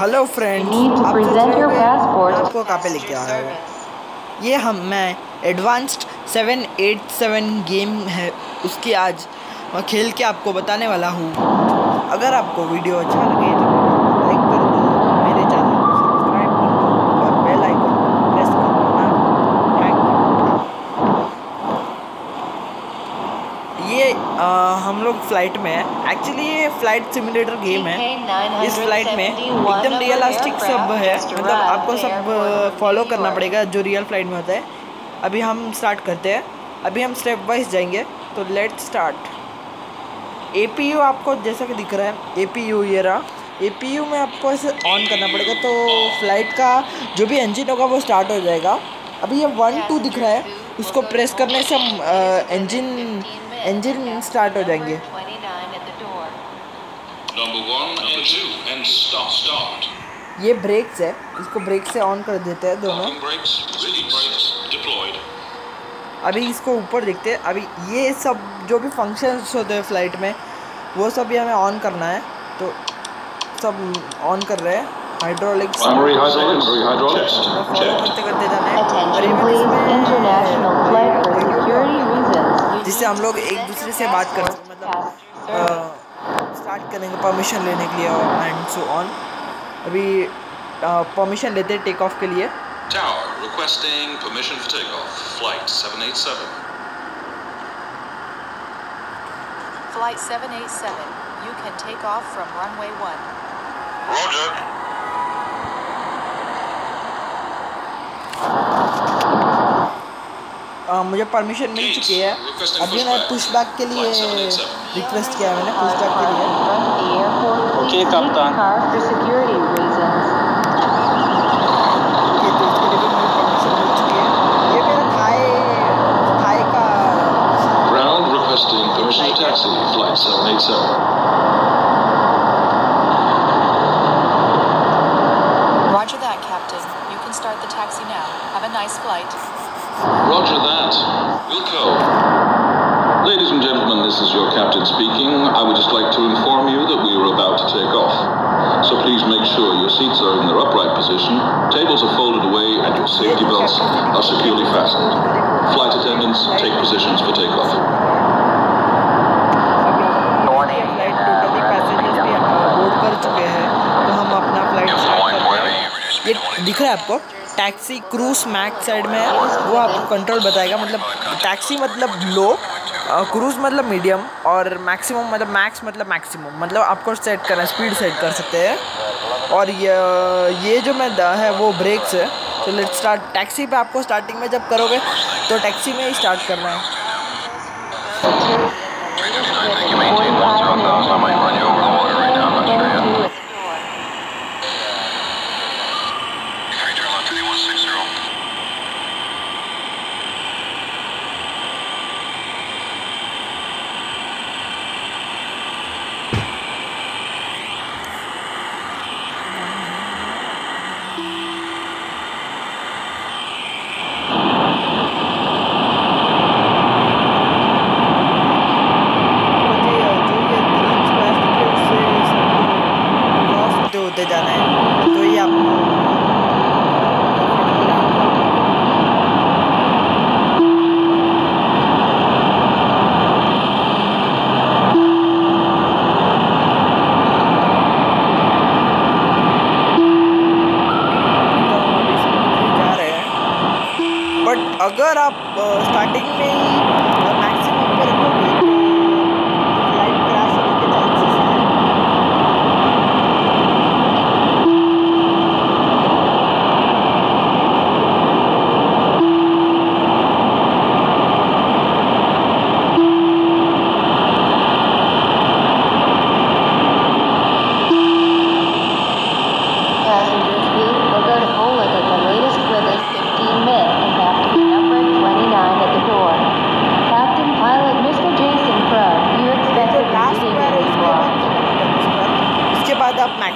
Hello friends आपको कहाँ पे लेके आया आ रहा हूँ ये हम मैं एडवांस्ड 787 गेम है उसकी आज मैं खेल के आपको बताने वाला हूँ अगर आपको वीडियो अच्छा लगे तो लाइक कर दो मेरे चैनल को सब्सक्राइब कर दो और बेल आइकन प्रेस कर देना थैंक यू ये आ, हम लोग फ़्लाइट में है। एक्चुअली ये फ़्लाइट सिमुलेटर गेम है। इस फ़्लाइट में एकदम रियलिस्टिक सब है। मतलब आपको सब फॉलो करना पड़ेगा जो रियल फ़्लाइट में होता है। अभी हम स्टार्ट करते हैं। अभी हम स्टेप वाइज जाएँगे। तो लेट स्टार्ट एपीयू आपको जैसा कि दिख रहा है ए पी यू ये रहा। एपीयू में आपको ऐसे ऑन करना पड़ेगा। तो फ़्लाइट का जो भी इंजन होगा, वो स्टार्ट हो जाएगा। अभी ये वन टू दिख रहा है। उसको प्रेस करने से हम इंजन इंजन स्टार्ट हो जाएँगे। ये ब्रेक्स है इसको ब्रेक से ऑन कर देते हैं दोनों। अभी इसको ऊपर देखते हैं। अभी ये सब जो भी फ़ंक्शन होते हैं फ़्लाइट में वो सब भी हमें ऑन करना है। तो सब ऑन कर रहे हैं। हाइड्रोलिक्स करते करते जाना है। जिससे हम लोग एक दूसरे से बात कर मतलब स्टार्ट करने का परमिशन लेने के लिए एंड सो ऑन अभी परमिशन लेते हैं टेक ऑफ़ के लिए Tower requesting permission for takeoff. Flight 787. Flight 787, you can take off from runway 1. Roger. अ, मुझे परमिशन मिल चुकी है अभी मैं पुश बैक के लिए रिक्वेस्ट किया मैंने पुश बैक के लिए. ओके तो इसके लिए भी मुझे परमिशन मिल चुकी है ये मेरा थाई थाई का Ground requesting permission taxi. Flight 787. Roger that, Captain. You can start the taxi now. Have a nice flight. Roger that. Wilco. Ladies and gentlemen, this is your captain speaking. I would just like to inform you that we are about to take off. So please make sure your seats are in their upright position, tables are folded away, and your safety belts are securely fastened. Flight attendants, take positions for takeoff. अभी flight totally passengers भी board कर चुके हैं तो हम अपना flight start करते हैं ये दिख रहा है आपको टैक्सी क्रूज मैक्स साइड में है, वो आपको कंट्रोल बताएगा। मतलब टैक्सी मतलब लो क्रूज मतलब मीडियम और मैक्सिमम मतलब मैक्स मतलब मैक्सिमम मतलब आपको सेट करना स्पीड सेट कर सकते हैं। और ये ये जो मैं है, वो ब्रेक्स है। तो लेट स्टार्ट टैक्सी पे आपको स्टार्टिंग में जब करोगे तो टैक्सी में ही स्टार्ट करना है You maintain 10,000. I might run you over the water right now. I'm not sure yet. Turn left 3160. मुझे जो ये ग्रीन स्क्वायर दिखे उससे क्रॉस होते होते जाना है तो ये आपको तो हम अभी smoothly जा रहे हैं बट अगर आप स्टार्टिंग में ही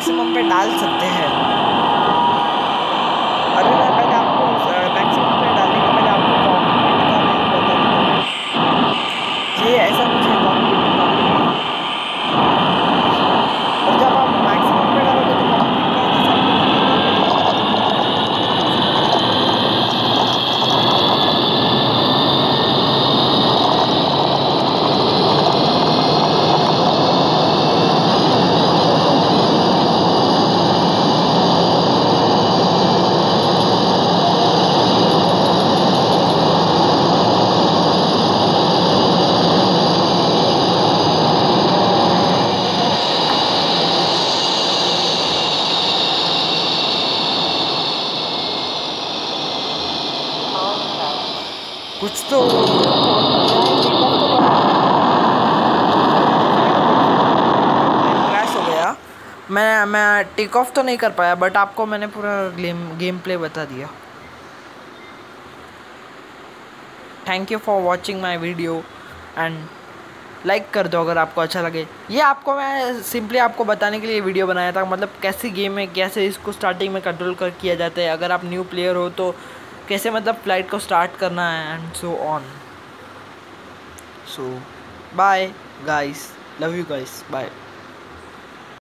मैक्सिमम पे डाल सकते हैं अभी मैं पहले आपको मैक्सिमम पे डालने के पहले आपको कॉम्प्लीट का मैं बता देता हूँ ये ऐसा कुछ है कॉम्प्लीट का कुछ तो हो मैं मैं टेक ऑफ़ तो नहीं कर पाया बट आपको मैंने पूरा गेम गेम प्ले बता दिया। Thank you for watching my video and like कर दो अगर आपको अच्छा लगे। ये आपको मैं सिंपली आपको बताने के लिए वीडियो बनाया था मतलब कैसी गेम है, कैसे इसको स्टार्टिंग में कंट्रोल कर किया जाता है। अगर आप न्यू प्लेयर हो तो कैसे मतलब फ़्लाइट को स्टार्ट करना है and so on so bye guys love you guys bye